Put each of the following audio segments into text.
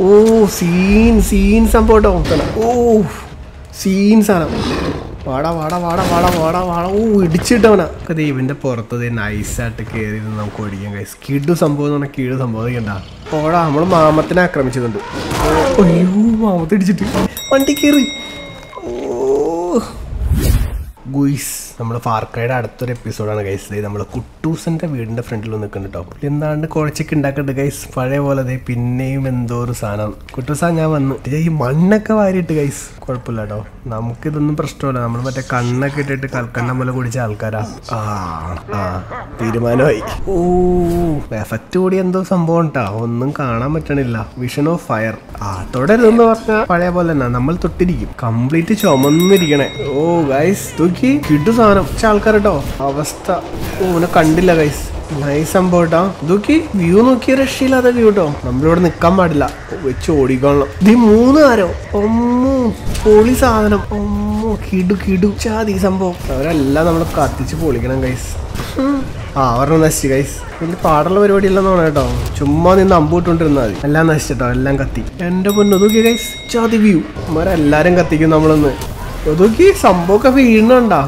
ഓ scene scene സംഭവം ഓ scene സാധനം. വാടാ വാടാ വാടാ വാടാ വാടാ വാടാ. ഓ ഇടിച്ചിട്ടവനാ ഒക്കെ ദൈവന്റെ പുറത്ത് നൈസായിട്ട് കയറി നമുക്ക് ഓടിക്കാൻ കഴിയും കിടു സംഭവം എന്ന് പറഞ്ഞാൽ കീഴ് സംഭവം. കണ്ടാ. ഓടാ നമ്മൾ മാമത്തിനെ ആക്രമിച്ചിട്ടുണ്ട്. അയ്യോ മാമത്തെ ഇടിച്ചിട്ട്. വണ്ടി കയറി ഓ. ഗുയിസ്. നമ്മൾ ഫാർക്കയുടെ അടുത്തൊരു എപ്പിസോഡാണ് ഗൈസ് നമ്മൾ കുട്ടൂസിന്റെ വീടിന്റെ ഫ്രണ്ടിൽ നിൽക്കുന്നുണ്ട് കേട്ടോ എന്താണ്ട് കുഴച്ചൊക്കെ ഉണ്ടാക്കുന്നുണ്ട് ഗൈസ് പഴയ പോലെ പിന്നെയും എന്തോ ഒരു സാധനം. കുട്ടൂസാ ഞാൻ വന്നു. ഈ മണ്ണൊക്കെ വാരിയിട്ട് ഗൈസ് കുഴപ്പമില്ല കേട്ടോ നമുക്കിതൊന്നും പ്രശ്നമല്ല. നമ്മൾ മറ്റേ കണ്ണൊക്കെ ഇട്ടിട്ട് കൽക്കണ്ണം പോലെ കുടിച്ച ആൾക്കാരാ. ആ ആ. തീരുമാനമായി. ഓ എഫക്റ്റ് കൂടി എന്തോ സംഭവം ഉണ്ടാ ഒന്നും കാണാൻ പറ്റണില്ല. വിഷൻ ഓഫ് ഫയർ ആ തുടരുതെന്ന് പറഞ്ഞ പഴയ പോലെ തന്നെ. നമ്മൾ തൊട്ടിരിക്കും. കംപ്ലീറ്റ് ചുമന്നിരിക്കണേ. ഓ ഗൈസ് തൂക്കി. കിട്ടു സാധനം പക്ഷെ ആൾക്കാർ കേട്ടോ അവസ്ഥ ഓനെ കണ്ടില്ല ഗൈസ് നൈസ് സംഭവം കേട്ടോ ഇതൊക്കെ വ്യൂ നോക്കിയ രക്ഷയില്ലാതെ വ്യൂ കേട്ടോ നമ്മളിവിടെ നിൽക്കാൻ പാടില്ല. വെച്ച് ഓടിക്കോളണം ഇത് മൂന്ന് ആരോ പൊളി സാധനം. ഒമ്മോ കിടു കിടു. ചാതി സംഭവം. അവരെല്ലാം നമ്മൾ കത്തിച്ച് പൊളിക്കണം ഗൈസ് ആ ഒരെണ്ണം നശിച്ചു ഗൈസ് വലിയ പാടുള്ള പരിപാടിയല്ലെന്ന് തോന്നണം കേട്ടോ ചുമ്മാ നിന്ന് അമ്പ് ഇട്ടുകൊണ്ടിരുന്നാൽ മതി. എല്ലാം നശിച്ചിട്ടോ എല്ലാം കത്തി. എന്റെ പൊന്നു നോക്കി ഗൈസ് ചാതി വ്യൂ അവരെല്ലാരും കത്തിക്കും നമ്മളൊന്ന്. നോക്കി സംഭവമൊക്കെ വീണണ്ടാ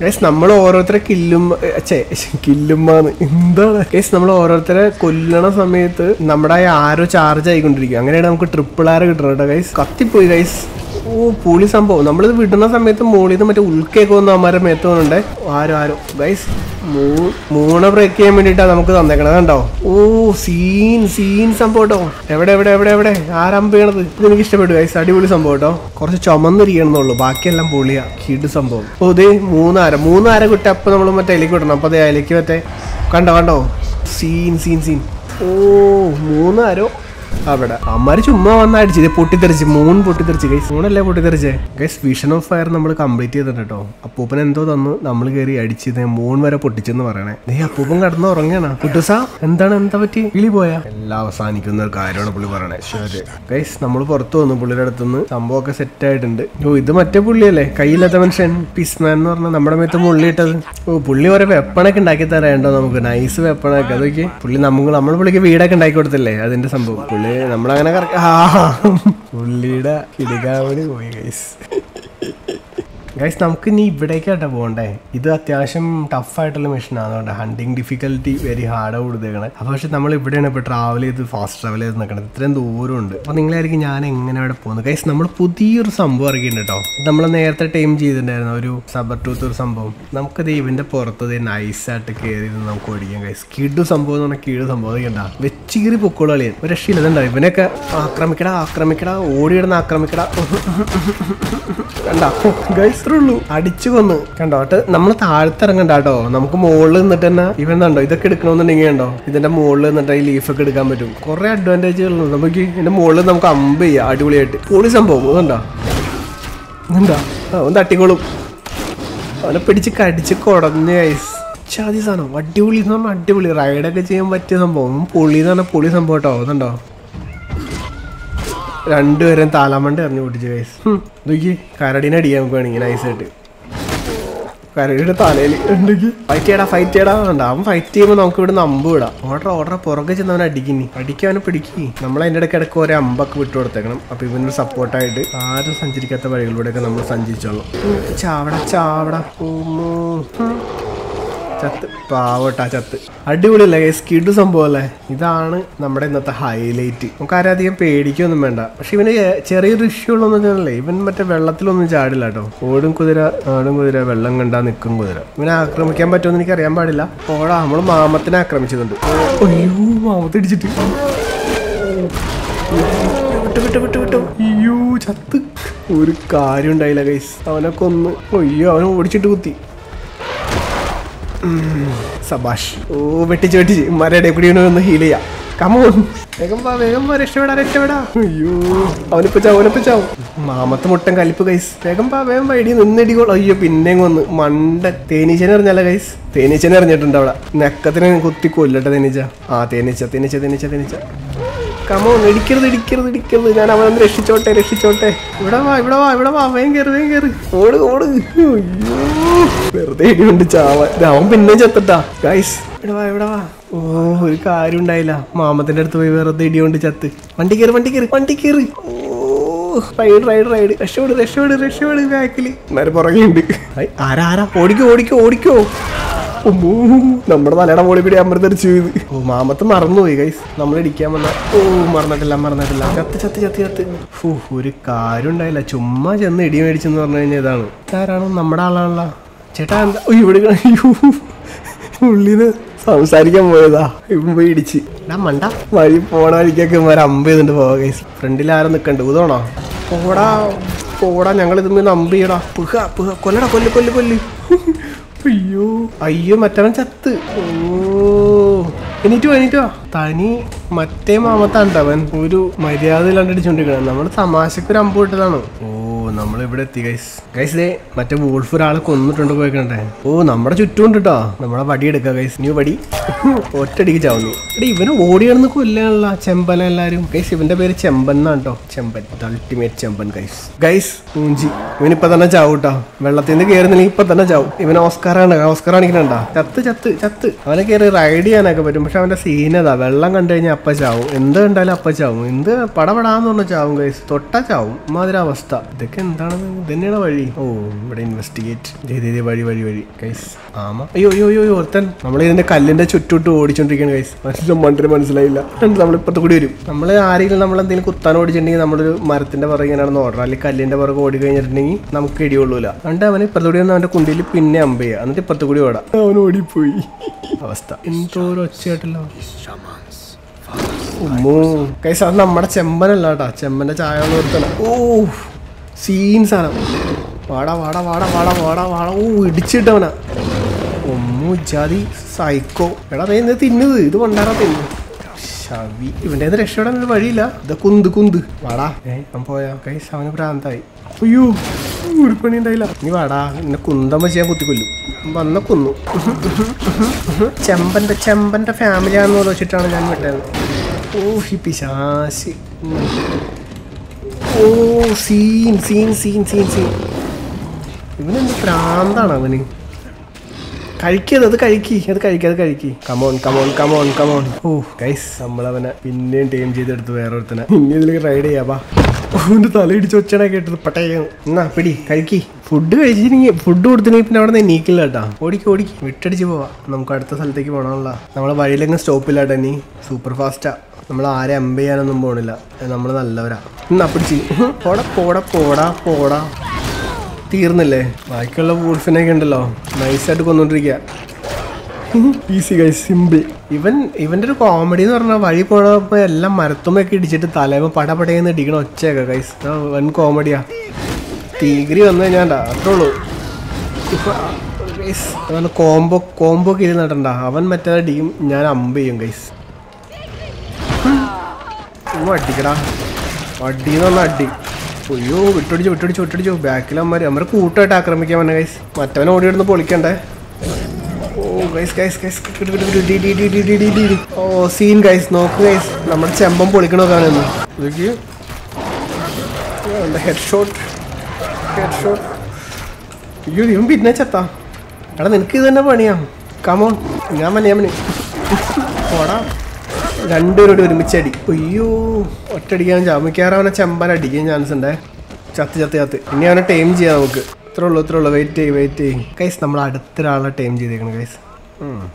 ഗൈസ് നമ്മൾ ഓരോരുത്തരെ കില്ലും ചേ കില്ലുമ്മാന്ന്. എന്താണ്? ഗൈസ് നമ്മൾ ഓരോരുത്തരെ കൊല്ലണ സമയത്ത് നമ്മുടെ ആരോ ചാർജ് ആയിക്കൊണ്ടിരിക്കും. അങ്ങനെയാണ് നമുക്ക് ട്രിപ്പിൾ ആറ് കിട്ടണം കേട്ടോ ഗൈസ് കത്തിപ്പോയി ഗൈസ് ഓ പുളി സംഭവം. നമ്മളിത് വിടുന്ന സമയത്ത് മുകളിൽ നിന്ന് മറ്റേ ഉൾക്കേക്ക് വന്ന് അമ്മാരെ മേത്ത് വന്നുണ്ടേ ആരോ ആരോ. ഗൈസ് മൂണ ബ്രേക്ക് ചെയ്യാൻ വേണ്ടിട്ടാ നമുക്ക് തന്നേക്കണത് കണ്ടോ? ഓ സീൻ സീൻ സംഭവം കേട്ടോ. എവിടെ എവിടെ എവിടെ എവിടെ? ആരമ്പ് ചെയ്യണത്? ഇത് എനിക്ക് ഇഷ്ടപ്പെട്ടു ഗൈസ് അടിപൊളി സംഭവം കേട്ടോ. കുറച്ച് ചുമന്നിരിക്കണമെന്നുള്ളൂ. ബാക്കിയെല്ലാം പൊളിയാ. കിഡ് സംഭവം. ഓ ഇത് മൂന്നാര. മൂന്നാര കുട്ടി അപ്പൊ നമ്മൾ മറ്റേ അതിലേക്ക് വിടണം. അപ്പൊ അതേ അതിലേക്ക് മറ്റേ കണ്ടോ കണ്ടോ? സീൻ സീൻ സീൻ ഓ മൂന്നാരോ? അവിടെ. അമ്മാര് ചുമ്മാ വന്ന അടിച്ച് ഇത് പൊട്ടിത്തെറിച്ച്. മൂൺ പൊട്ടിത്തെറിച്ച്. ഗൈസ് മൂണല്ലേ പൊട്ടിത്തെറിച്ചേ? ഗൈസ് വിഷൻ ഓഫ് ഫയർ നമ്മൾ കംപ്ലീറ്റ് ചെയ്തിട്ടുണ്ട് കേട്ടോ അപ്പൂപ്പൻ എന്തോ തന്നു. നമ്മൾ കയറി അടിച്ചത് മൂൺ വരെ പൊട്ടിച്ചെന്ന് പറയണേ. നീ അപ്പൂപ്പൻ കടന്ന് ഉറങ്ങണ. കുട്ടുസ എന്താണ് എന്താ പറ്റി? കിളി പോയാ? എല്ലാം അവസാനിക്കുന്ന ഒരു കാര്യമാണ് പുള്ളി പറയണേ. ശരി ഗൈസ് നമ്മൾ പുറത്തു വന്നു. പുള്ളിയുടെ അടുത്തുനിന്ന് സംഭവമൊക്കെ സെറ്റ് ആയിട്ടുണ്ട്. ഓ ഇത് മറ്റേ പുള്ളിയല്ലേ? കയ്യില്ലാത്ത മനുഷ്യൻ പിസ്മാൻ എന്ന് പറഞ്ഞാൽ നമ്മുടെ മേത്ത് മുള്ളിയിട്ടത് ഓ പുള്ളി ഓരോ വെപ്പണൊക്കെ ഉണ്ടാക്കി തരാണ്ടോ നമുക്ക്? നൈസ് വെപ്പണൊക്കെ അതൊക്കെ പുള്ളി നമ്മൾ നമ്മൾ പുള്ളിക്ക് വീടൊക്കെ ഉണ്ടാക്കി കൊടുത്തില്ലേ? അതിന്റെ സംഭവം. പുള്ളി നമ്മളങ്ങനെ കറക്റ്റ് ആ. പുള്ളിയുടെ കിടുകാവണി പോയി ഗൈസ് ഗൈസ് നമുക്ക് ഇനി ഇവിടേക്കാട്ടോ പോകണ്ടേ. ഇത് അത്യാവശ്യം ടഫായിട്ടുള്ള മെഷീനാണ് അതുകൊണ്ട് ഹണ്ടിങ് ഡിഫിക്കൽറ്റി വെരി ഹാർഡ് കൊടുത്തേക്കണേ അപ്പോൾ പക്ഷെ നമ്മൾ ഇവിടെയാണ് ഇപ്പോൾ ട്രാവൽ ചെയ്ത് ഫാസ്റ്റ് ട്രാവൽ ചെയ്ത് നിൽക്കണത് ഇത്രയും ദൂരമുണ്ട്. അപ്പോൾ നിങ്ങളായിരിക്കും ഞാൻ എങ്ങനെ അവിടെ പോകുന്നത്? ഗൈസ് നമ്മൾ പുതിയൊരു സംഭവം ഇറക്കിയിട്ടുണ്ട് കേട്ടോ. നമ്മൾ നേരത്തെ ടൈം ചെയ്തിട്ടുണ്ടായിരുന്നു ഒരു സബർ ടൂത്ത് ഒരു സംഭവം. നമുക്കത് ഇവന്റെ പുറത്ത് നൈസായിട്ട് കയറി നമുക്ക് ഓടിക്കാം ഗൈസ് കിടു സംഭവം എന്ന് പറഞ്ഞാൽ കീഴ് സംഭവം. കണ്ടാ. വെച്ചീറി പൊക്കോളൂ കളിയാൻ ഒരു രക്ഷയില്ല. ഇതുണ്ടാവും ഇവനൊക്കെ ആക്രമിക്കടാ ആക്രമിക്കടാ ഓടിയിടുന്ന ആക്രമിക്കടാ. ഗൈസ് ഉള്ളൂ അടിച്ചു കൊന്ന്. കണ്ടോ? നമ്മൾ താഴത്തിറങ്ങണ്ട കേട്ടോ നമുക്ക് മുകളിൽ നിന്നിട്ട് തന്നെ ഇവൻ കണ്ടോ? ഇതൊക്കെ എടുക്കണമെന്നുണ്ടെങ്കിൽ ഉണ്ടോ ഇതിന്റെ മുകളിൽ നിന്നിട്ട് ഈ ലീഫൊക്കെ എടുക്കാൻ പറ്റും. കുറെ അഡ്വാന്റേജുകളുണ്ട് നമുക്ക് ഇതിന്റെ മുകളിൽ നമുക്ക് അമ്പ് ചെയ്യാം. അടിപൊളിയായിട്ട്. പൊളി സംഭവം. ഇതുണ്ടോ എന്താ അവൻ തട്ടിക്കോളും. അവനെ പിടിച്ച് കടിച്ച് കുടഞ്ഞ ഐസ് സാധനം. അടിപൊളി എന്ന് അടിപൊളി. റൈഡൊക്കെ ചെയ്യാൻ പറ്റിയ സംഭവം. പൊളി എന്ന് പറഞ്ഞാൽ പൊളി സംഭവം കേട്ടോ. അതുണ്ടോ രണ്ടുപേരും താലാമണ്ട് എറിഞ്ഞു പൊട്ടിച്ച് ഗൈസ് നോക്കി കരടിനെ അടിക്കാൻ നമുക്ക് വേണമെങ്കിൽ നൈസായിട്ട് കരടിയുടെ തലയിൽ ഉണ്ടെങ്കിൽ ഫൈറ്റ് ചെയ്യടാ ഫൈറ്റ് ചെയ്യടാ വേണ്ട അവൻ ഫൈറ്റ് ചെയ്യുമ്പോൾ നമുക്ക് ഇവിടെ അമ്പ് വിടാം. ഓർഡർ ഓർഡർ പുറകെ ചെന്ന് അവനെ അടിക്കുന്നു അടിക്കാൻ അവനെ പിടിക്കി. നമ്മൾ അതിന്റെ ഇടയ്ക്ക് ഇടയ്ക്ക് ഓരോ അമ്പൊക്കെ വിട്ടു കൊടുത്തേക്കണം. അപ്പൊ ഇവനൊരു സപ്പോർട്ടായിട്ട് ആരും സഞ്ചരിക്കാത്ത വഴികളിലൂടെയൊക്കെ നമ്മൾ സഞ്ചരിച്ചോളൂ. ചാവട ചാവട. ഉമ്മോ. ചത്ത്. പാവട്ടാ ചത്ത്. അടിപൊളിയല്ലേ സ്കിഡ് സംഭവം അല്ലേ ഇതാണ് നമ്മുടെ ഇന്നത്തെ ഹൈലൈറ്റ് നമുക്ക് ആരും അധികം പേടിക്കൊന്നും വേണ്ട. പക്ഷെ ഇവന് ചെറിയൊരു ഇഷ്യൂ ഉള്ളതെന്ന് വെച്ചാലേ ഇവൻ മറ്റേ വെള്ളത്തിലൊന്നും ചാടില്ല കേട്ടോ. ഓടും കുതിര ആടും കുതിര വെള്ളം കണ്ടാ നിൽക്കും കുതിര. ഇവനെ ആക്രമിക്കാൻ പറ്റുമെന്ന് എനിക്ക് അറിയാൻ പാടില്ല. ഓടാ നമ്മൾ മാമത്തിനെ ആക്രമിച്ചിട്ടുണ്ട്. അയ്യോ മാമത്തെ ഇടിച്ചിട്ട് വിട്ടു വിട്ടു വിട്ടു വിട്ടു. അയ്യോ ചത്ത്. ഒരു കാര്യം ഉണ്ടായില്ല ഗൈസ് അവനെ കൊന്ന്. അയ്യോ അവനെ ഓടിച്ചിട്ട് കുത്തി. സബാഷ്. ഓ വെട്ടിച്ച് വെട്ടിച്ച്. മരയുടെ കൂടി ഒന്ന് ഹീൽ ചെയ്യാം. കമോൺ വേഗം വാ വേഗം വാ. രക്ഷപ്പെടാ രക്ഷപ്പെടാ. അയ്യോ. അവനിപ്പിച്ചാവും അവനിപ്പിച്ചാവും അവനിപ്പോ ചാവും. മാമത്തെ മുട്ടൻ കലിപ്പ് കൈസ് വേഗം വാ വേഗം വാ. ഇടി നിന്നിടിക്കോളൂ. അയ്യോ പിന്നെയും വന്ന്. മണ്ട. തേനീച്ചനെ എറിഞ്ഞല്ല കൈസ് തേനീച്ചനെ എറിഞ്ഞിട്ടുണ്ട് അവിടെ. നെക്കത്തിന് കുത്തി കൊല്ലട്ടെ തേനീച്ച. ആ തേനീച്ച തേനീച്ച തേനീച്ച തേനീച്ച. കമോ ഇടിക്കരുത് ഇടിക്കരുത് ഇടിക്കരുത്. ഞാൻ അവനൊന്ന് രക്ഷിച്ചോട്ടെ രക്ഷിച്ചോട്ടെ. ഇവിടെ വാ ഇവിടെ വാ ഇവിടെ വാ. വേഗം കയറി വേഗം കയറി ഓട് ഓട്. വെറുതെ ഇടിയുണ്ട് ചാവ. അവൻ പിന്നെ ചത്തട്ടാ. ഗൈസ് ഇവിടെ വാ ഇവിടെ വാ. ഓ ഒരു കാര്യം ഉണ്ടായില്ല. മാമത്തിന്റെ അടുത്ത് പോയി വെറുതെ ഇടിയോണ്ട് ചത്ത്. വണ്ടി കയറി വണ്ടി കയറി വണ്ടി കയറി ഓ. റൈഡ് റൈഡ് റൈഡ് രക്ഷപ്പെടും രക്ഷോട് രക്ഷോട് ബാക്കിൽ. നേരെ പുറകെ ഉണ്ട് ആരാ ആരാ? ഓടിക്കോ ഓടിക്കോ ഓടിക്കോ. നമ്മുടെ തലയുടെ മോളിൽ കൂടി അമൃതരിച്ചു ചെയ്ത് ഓ മാമത്ത് മറന്നുപോയി ഗൈസ് നമ്മൾ ഇടിക്കാൻ വന്ന ഓ മറന്നിട്ടില്ല മറന്നിട്ടില്ല. ചത്ത് ചത്ത് ചത്ത് ചത്ത്. ഫൂ ഒരു കാര്യം ഉണ്ടായില്ല. ചുമ്മാ ചെന്ന് ഇടി മേടിച്ചെന്ന് പറഞ്ഞു കഴിഞ്ഞാൽ ഇതാണ്. ആരാണ്? നമ്മുടെ ആളാണല്ല. ചേട്ടാ എന്താ ഇവിടെ ഉള്ളിന്ന് സംസാരിക്കാൻ പോയതാ. ഇപ്പം പോയി ഇടിച്ച്. മണ്ട. വഴി പോണ വഴിക്കൊക്കെ ഒരു അമ്പ് ചെയ്തിട്ട് പോവാ ഗൈസ് ഫ്രണ്ടിൽ ആരും നിൽക്കണ്ട് ഊതോണോ പോടാ പോടാ. ഞങ്ങൾ ഇതുമ്മ അമ്പ് ചെയ്യടാ. പുഹ പുഹ. കൊല്ലടാ കൊല്ല് കൊല്ല് കൊല്ല്. അയ്യോ. അയ്യോ മറ്റവൻ ചത്ത്. ഓ. എണീറ്റോ എനിറ്റോ തനി മറ്റേ മാമത്താണ്ടവൻ ഒരു മര്യാദ ഇല്ലാണ്ട് അടിച്ചോണ്ടിരിക്കണം നമ്മൾ തമാശക്ക് ഒരു അമ്പ് ഓ. നമ്മൾ ഇവിടെ എത്തി ഗൈസ് ഗൈസ് ദേ മറ്റേ വോൾഫ് ഒരാളെ കൊന്നിട്ടുണ്ട് പോയിക്കണ്ടേ ഓ നമ്മുടെ ചുറ്റും ഉണ്ട് കേട്ടോ നമ്മളെ വടി എടുക്കുക ഗൈസ് ന്യൂ വടി ഒറ്റടിക്ക് ചാവുന്നു. എടി ഇവന് ഓടി കിടന്ന് കൊല്ലാനുള്ള ചെമ്പൻ എല്ലാരും. ഗൈസ് ഇവന്റെ പേര് ചെമ്പൻ എന്നാണ് കേട്ടോ Chemban ultimate Chemban guys guys മൂഞ്ചി ഇവനിപ്പ തന്നെ ചാവും കേട്ടോ വെള്ളത്തിൽ നിന്ന് കയറുന്നില്ലെങ്കിൽ ഇപ്പൊ തന്നെ ചാവും. ഇവൻ ഓസ്കാറാണ് ഓസ്കാർ കാണിക്കണണ്ടാ? ചത്ത് ചത്ത് ചത്ത്. അവനെ കയറി റൈഡ് ചെയ്യാനൊക്കെ പറ്റും. പക്ഷെ അവന്റെ സീനതാ വെള്ളം കണ്ടു കഴിഞ്ഞാൽ അപ്പ ചാവും. എന്ത് കണ്ടാലും അപ്പ ചാവും. എന്ത് പടപടാന്ന് പറഞ്ഞ ചാവും ഗൈസ് തൊട്ടാ ചാവും. മാതിരി അവസ്ഥ. ഇതൊക്കെ എന്താണെന്ന് ഇതന്നെയാണ് തന്നെയാണ് വഴി? ഓ ഇവിടെ ഇൻവെസ്റ്റിഗേറ്റ് വഴി വഴി വഴി. കൈസ് ആമ. അയ്യോ അയ്യോ അയ്യോ ഒരുത്തൻ. നമ്മൾ ഇതിന്റെ കല്ലിന്റെ ചുറ്റോട്ട് ഓടിച്ചോണ്ടിരിക്കുകയാണ് കൈസ് മനസ്സിലും മണ്ടിന് മനസ്സിലായില്ല. നമ്മൾ ഇപ്പുറത്ത് കൂടി വരും? നമ്മൾ ആരെങ്കിലും നമ്മൾ എന്തെങ്കിലും കുത്താൻ ഓടിച്ചിട്ടുണ്ടെങ്കിൽ നമ്മളൊരു മരത്തിന്റെ പുറകെ ഇങ്ങനെയാണെന്ന് ഓർഡർ അല്ലെങ്കിൽ കല്ലിന്റെ പുറകെ ഓടി കഴിഞ്ഞിട്ടുണ്ടെങ്കിൽ നമുക്ക് ഇടിയുള്ളൂല അതുകൊണ്ട് അവന് ഇപ്പുറത്ത് കൂടി വന്ന് അവന്റെ കുണ്ടിയിൽ പിന്നെ അമ്പ ചെയ്യുക എന്നിട്ട് ഇപ്പുറത്ത് കൂടി ഓടാം. അവൻ ഓടിപ്പോയി. അവസ്ഥ. എന്തോ ഒരു ഒച്ചയായിട്ടല്ലോ ഉമ്മോ. കൈസ് അത് നമ്മുടെ ചെമ്പനല്ല കേട്ടാ ചെമ്പന്റെ ചായ നിർത്തണം ഓ. സീൻ വാട വാടാ വാടാ വാടാ വാടാ വാടാ. വാടാ ഓ ഇടിച്ചിട്ടവനാ. ഒന്നും ജാതി സൈക്കോ. എടാ ഇന്ന് തിന്നത്. ഇത് കൊണ്ടാറാ തിന്നു ശവി. രക്ഷപ്പെടാൻ ഒരു വഴിയില്ല. ഇത് കുന്ത് കുന്ത്. വാടാ. ഏ അവൻ പോയാ? കൈസ് അവന് പ്രാന്തായി അയ്യോ ഒരു പണി ഉണ്ടായില്ല. നീ വാടാ. എന്നെ കുന്തം കുന്തമ്മ ചെയ്യാൻ കുത്തിക്കൊല്ലും. വന്ന കൊന്നു. ചെമ്പന്റെ ചെമ്പന്റെ ഫാമിലിയാണെന്ന് വെച്ചിട്ടാണ് ഞാൻ വിട്ടത്. ഓ ഈ പിശാശി. ഓ scene scene scene scene scene. ഇവനെന്ത് പ്രാന്താണ് അവന്? കഴിക്കത് അത് കഴിക്കി അത് കഴിക്കി അത് കഴിക്കി. Come on come on come on come on oh guys നമ്മളവനെ പിന്നെയും ടീം ചെയ്തെടുത്ത് വേറെ ഒരുത്തനെ ഇനി ഇതിലേക്ക് റൈഡ് ചെയ്യാവാ അവന്റെ തല ഇടിച്ച് ഒച്ചട കേട്ടത് പട്ടയം. എന്നാ പിടി കഴിക്കി. ഫുഡ് കഴിച്ചിട്ടുണ്ടെങ്കിൽ ഫുഡ് കൊടുത്തിട്ടുണ്ടെങ്കിൽ പിന്നെ അവിടെ നിന്ന് നീക്കില്ല കേട്ടാ. ഓടിക്ക് ഓടിക്ക്. വിട്ടടിച്ച് പോവാ. നമുക്ക് അടുത്ത സ്ഥലത്തേക്ക് പോകണമല്ല നമ്മളെ വഴിയിലെങ്ങും സ്റ്റോപ്പില്ലാട്ടെ നീ സൂപ്പർ ഫാസ്റ്റാ നമ്മൾ ആരെ എംബ് ചെയ്യാനൊന്നും പോണില്ല. നമ്മൾ നല്ലവരാ. എന്നാ പിടിച്ച്. പോടാ പോടാ പോടാ പോടാ. തീർന്നില്ലേ? ബാക്കിയുള്ള വൂൾഫിനൊക്കെ ഉണ്ടല്ലോ. നൈസായിട്ട് കൊന്നോണ്ടിരിക്കുക ഈസി ഗൈ സിമ്പിൾ. ഇവൻ ഇവന്റെ ഒരു കോമഡി എന്ന് പറഞ്ഞാൽ വഴി പോണപ്പോ എല്ലാം മരത്തുമൊക്കെ ഇടിച്ചിട്ട് തലേമ പടപടയെന്ന് ഇടിക്കണ ഒച്ചയൊക്കെ ഗൈസ്. വൻ കോമഡിയാ തീഗിരി വന്നു കഴിഞ്ഞാൽ അത്രേ ഉള്ളൂ. കോംബോ കോംബോ കിരി നടണ്ട. അവൻ മറ്റേ അടിയും ഞാൻ അമ്പ് ചെയ്യും ഗൈസ്. അടിക്കടാ. അടിന്ന് പറഞ്ഞ അടി. അയ്യോ വിട്ടടിച്ചു വിട്ടടിച്ചു വിട്ടടിച്ചു. ബാക്കിൽ അമ്മമാര് അമ്മരെ കൂട്ടായിട്ട് ആക്രമിക്കാൻ വന്നെ ഗൈസ് മറ്റവനെ ഓടി ഇടുന്ന് പൊളിക്കണ്ടേ? ഓ ഗൈസ് ഗൈസ് ഗൈസ് ഓ സീൻ ഗൈസ് നോക്ക് ഗൈസ് നമ്മുടെ ചെമ്പം പൊളിക്കണോ കാണുന്നു. ഹെഡ് ഷോട്ട് ഹെഡ് ഷോട്ട് അയ്യോ ഇവൻ പിന്നെ ചത്താ. എടാ നിനക്ക് ഇത് തന്നെ പണിയാ. കമോൺ ഞാൻ ഞാൻ പോടാ. രണ്ടുപേരോട് ഒരുമിച്ച് അടി. അയ്യോ ഒറ്റടിക്കാൻ ചാമിക്കാറ് അവനെ ചെമ്പാൻ അടിക്കാൻ ചാൻസ് ഉണ്ടേ. ചത്ത് ചത്ത് ചത്ത്. ഇനി അവനെ ടൈം ചെയ്യാം നമുക്ക്. ഇത്ര ഉള്ളൂ ഇത്ര ഉള്ളൂ. വെയിറ്റ് ചെയ്യും വെയിറ്റ് ചെയ്യും. കൈസ് നമ്മൾ അടുത്തൊരാളെ ടൈം ചെയ്തേക്കണം കൈസ്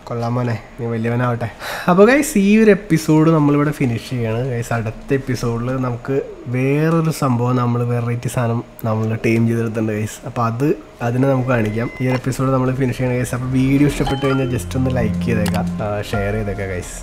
കൊള്ളാമോനെ നീ വലിയവനാവട്ടെ. അപ്പോൾ ഗൈസ് ഈ ഒരു എപ്പിസോഡ് നമ്മളിവിടെ ഫിനിഷ് ചെയ്യാണ്. ഗൈസ് അടുത്ത എപ്പിസോഡിൽ നമുക്ക് വേറൊരു സംഭവം നമ്മൾ വെറൈറ്റി സാധനം നമ്മൾ ടൈം ചെയ്തെടുത്തിട്ടുണ്ട് ഗൈസ് അപ്പോൾ അത് അതിനെ നമുക്ക് കാണിക്കാം. ഈ ഒരു എപ്പിസോഡ് നമ്മൾ ഫിനിഷ് ചെയ്യണം ഗൈസ് അപ്പോൾ വീഡിയോ ഇഷ്ടപ്പെട്ട് കഴിഞ്ഞാൽ ജസ്റ്റ് ഒന്ന് ലൈക്ക് ചെയ്തേക്കാം. ഷെയർ ചെയ്തേക്കാം ഗൈസ്